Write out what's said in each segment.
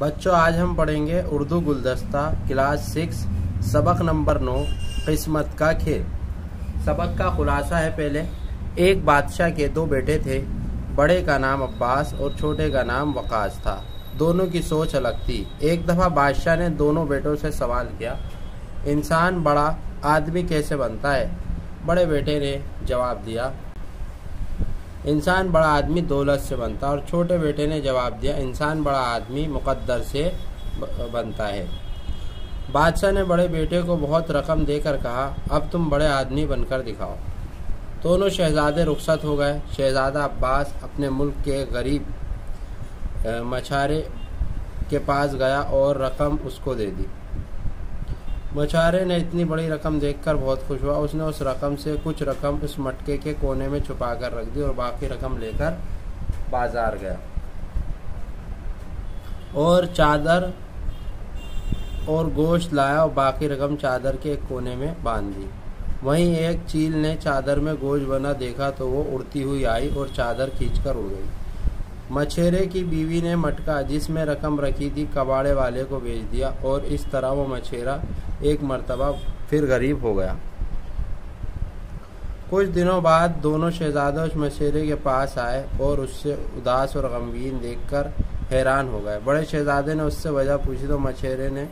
बच्चों, आज हम पढ़ेंगे उर्दू गुलदस्ता, क्लास सिक्स, सबक नंबर नौ, किस्मत का खेल। सबक का खुलासा है पहले। एक बादशाह के दो बेटे थे। बड़े का नाम अब्बास और छोटे का नाम वकास था। दोनों की सोच अलग थी। एक दफ़ा बादशाह ने दोनों बेटों से सवाल किया, इंसान बड़ा आदमी कैसे बनता है? बड़े बेटे ने जवाब दिया इंसान बड़ा आदमी दौलत से बनता और छोटे बेटे ने जवाब दिया, इंसान बड़ा आदमी मुकद्दर से बनता है। बादशाह ने बड़े बेटे को बहुत रकम देकर कहा, अब तुम बड़े आदमी बनकर दिखाओ। दोनों शहजादे रुखसत हो गए। शहजादा अब्बास अपने मुल्क के गरीब मछारे के पास गया और रकम उसको दे दी। मछुआरे ने इतनी बड़ी रकम देखकर बहुत खुश हुआ। उसने उस रकम से कुछ रकम उस मटके के कोने में छुपा कर रख दी और बाकी रकम लेकर बाज़ार गया। और चादर और गोश्त लाया और बाकी रकम चादर के एक कोने में बाँध दी। वहीं एक चील ने चादर में गोश्त बना देखा तो वो उड़ती हुई आई और चादर खींचकर उड़ गई। मछेरे की बीवी ने मटका, जिसमें रकम रखी थी, कबाड़े वाले को बेच दिया और इस तरह वो मछेरा एक मरतबा फिर गरीब हो गया। कुछ दिनों बाद दोनों शहजादे उस मछेरे के पास आए और उससे उदास और गमगीन देखकर हैरान हो गए। बड़े शहजादे ने उससे वजह पूछी तो मछेरे ने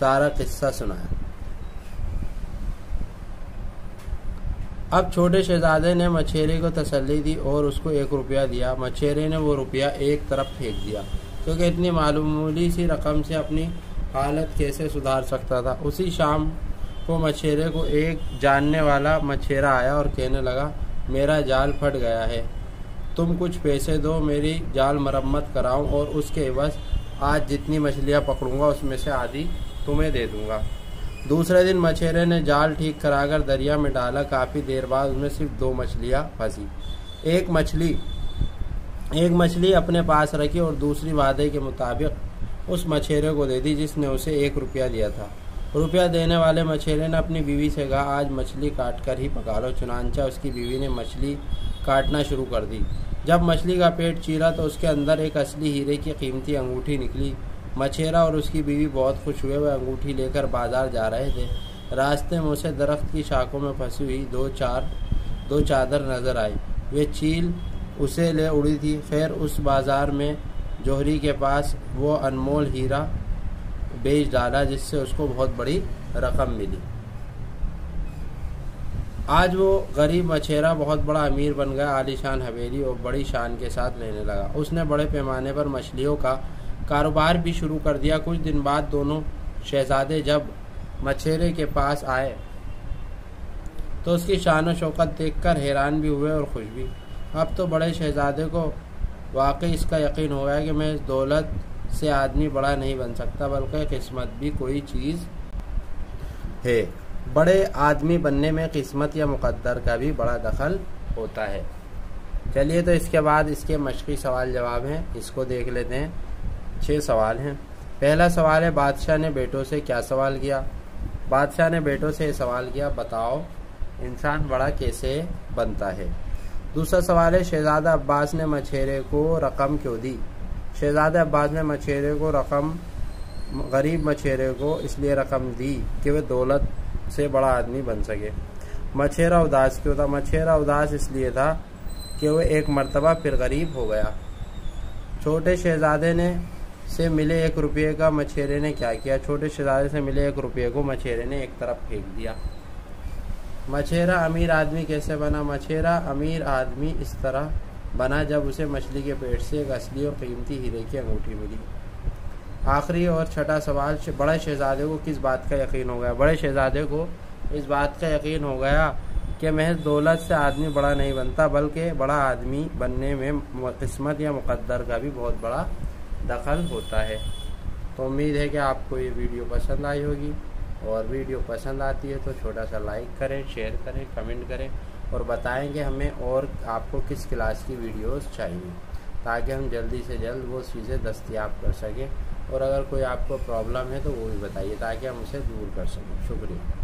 सारा किस्सा सुनाया। अब छोटे शहजादे ने मछेरे को तसल्ली दी और उसको एक रुपया दिया। मछेरे ने वो रुपया एक तरफ़ फेंक दिया, क्योंकि इतनी मालूमूली सी रकम से अपनी हालत कैसे सुधार सकता था। उसी शाम को मछेरे को एक जानने वाला मछेरा आया और कहने लगा, मेरा जाल फट गया है। तुम कुछ पैसे दो, मेरी जाल मरम्मत कराऊं और उसके बस आज जितनी मछलियाँ पकड़ूँगा, उसमें से आधी तुम्हें दे दूँगा। दूसरे दिन मछेरे ने जाल ठीक कराकर दरिया में डाला। काफ़ी देर बाद उसमें सिर्फ़ दो मछलियाँ फंसी। एक मछली एक मछली अपने पास रखी और दूसरी वादे के मुताबिक उस मछेरे को दे दी जिसने उसे एक रुपया दिया था। रुपया देने वाले मछेरे ने अपनी बीवी से कहा, आज मछली काट कर ही पका लो चुनानचा उसकी बीवी ने मछली काटना शुरू कर दी। जब मछली का पेट चीरा तो उसके अंदर एक असली हीरे की कीमती अंगूठी निकली। मछेरा और उसकी बीवी बहुत खुश हुए, वह अंगूठी लेकर बाज़ार जा रहे थे। रास्ते में उसे दरख्त की शाखों में फंसी हुई दो चार, दो चादर नज़र आई। वे चील उसे ले उड़ी थी। खैर उस बाज़ार में जोहरी के पास वो अनमोल हीरा बेच डाला, जिससे उसको बहुत बड़ी रकम मिली। आज वो गरीब मछेरा बहुत बड़ा अमीर बन गया, आलीशान हवेली और बड़ी शान के साथ रहने लगा। उसने बड़े पैमाने पर मछलियों का कारोबार भी शुरू कर दिया। कुछ दिन बाद दोनों शहजादे जब मछेरे के पास आए तो उसकी शान शौकत देखकर हैरान भी हुए और खुश भी। अब तो बड़े शहजादे को वाकई इसका यकीन हो गया कि मैं इस दौलत से आदमी बड़ा नहीं बन सकता, बल्कि किस्मत भी कोई चीज़ है। बड़े आदमी बनने में किस्मत या मुकद्दर का भी बड़ा दखल होता है। चलिए तो इसके बाद इसके मशक़ी सवाल जवाब हैं। इसको देख लेते हैं। छः सवाल हैं। पहला सवाल है, बादशाह ने बेटों से क्या सवाल किया? बादशाह ने बेटों से सवाल किया, बताओ, इंसान बड़ा कैसे बनता है? दूसरा सवाल है, शहजादा अब्बास ने मछेरे को रकम क्यों दी? शहजादा अब्बास ने मछेरे को रकम, गरीब मछेरे को इसलिए रकम दी कि वह दौलत से बड़ा आदमी बन सके। मछेरा उदास क्यों था? मछेरा उदास इसलिए था कि वह एक मरतबा फिर गरीब हो गया। छोटे शहजादे ने से मिले एक रुपये का मछेरे ने क्या किया? छोटे शहजादे से मिले एक रुपये को मछेरे ने एक तरफ़ फेंक दिया। मछेरा अमीर आदमी कैसे बना? मछेरा अमीर आदमी इस तरह बना जब उसे मछली के पेट से एक असली और कीमती हीरे की अंगूठी मिली। आखिरी और छठा सवाल बड़े शहजादे को किस बात का यकीन हो गया? बड़े शहजादे को इस बात का यकीन हो गया कि महज दौलत से आदमी बड़ा नहीं बनता, बल्कि बड़ा आदमी बनने में किस्मत या मुकद्दर का भी बहुत बड़ा दखल होता है। तो उम्मीद है कि आपको ये वीडियो पसंद आई होगी। और वीडियो पसंद आती है तो छोटा सा लाइक करें, शेयर करें, कमेंट करें और बताएँगे हमें और आपको किस क्लास की वीडियोस चाहिए, ताकि हम जल्दी से जल्द वो चीज़ें दस्तियाब कर सकें। और अगर कोई आपको प्रॉब्लम है तो वो भी बताइए, ताकि हम उसे दूर कर सकें। शुक्रिया।